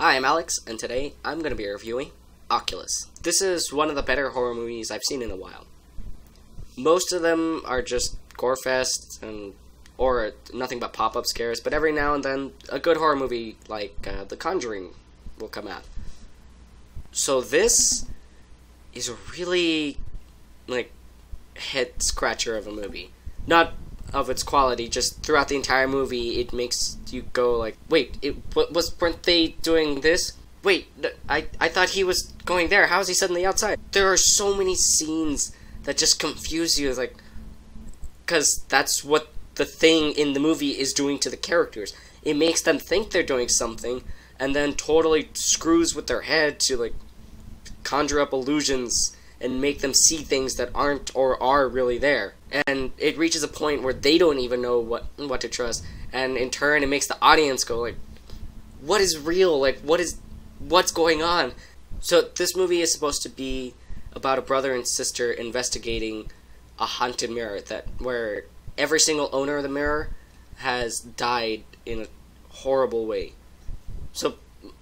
Hi, I'm Alex, and today I'm going to be reviewing Oculus. This is one of the better horror movies I've seen in a while. Most of them are just gore fest and or nothing but pop-up scares, but every now and then a good horror movie like uh, The Conjuring will come out. So this is a really like head scratcher of a movie. Not of its quality, just throughout the entire movie, it makes you go like, wait, it was weren't they doing this? Wait, I I thought he was going there. How is he suddenly outside? There are so many scenes that just confuse you, like, because that's what the thing in the movie is doing to the characters. It makes them think they're doing something, and then totally screws with their head to like conjure up illusions and make them see things that aren't or are really there. And it reaches a point where they don't even know what what to trust, and in turn, it makes the audience go like, "What is real? Like, what is what's going on?" So this movie is supposed to be about a brother and sister investigating a haunted mirror that where every single owner of the mirror has died in a horrible way. So,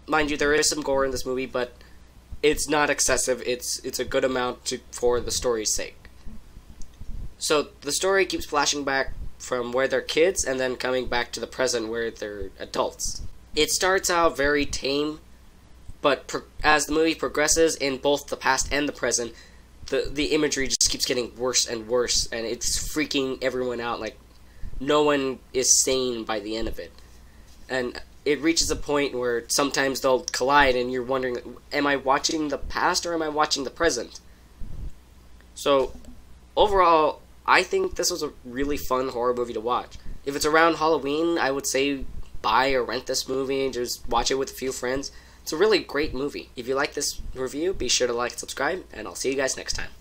mind you, there is some gore in this movie, but it's not excessive. It's it's a good amount to, for the story's sake. So the story keeps flashing back from where they're kids and then coming back to the present where they're adults. It starts out very tame, but as the movie progresses in both the past and the present, the the imagery just keeps getting worse and worse, and it's freaking everyone out. Like no one is sane by the end of it, and it reaches a point where sometimes they'll collide and you're wondering am i watching the past or am i watching the present? So overall i think this was a really fun horror movie to watch. If it's around halloween i would say buy or rent this movie and just watch it with a few friends. It's a really great movie. If you like this review be sure to like and subscribe and i'll see you guys next time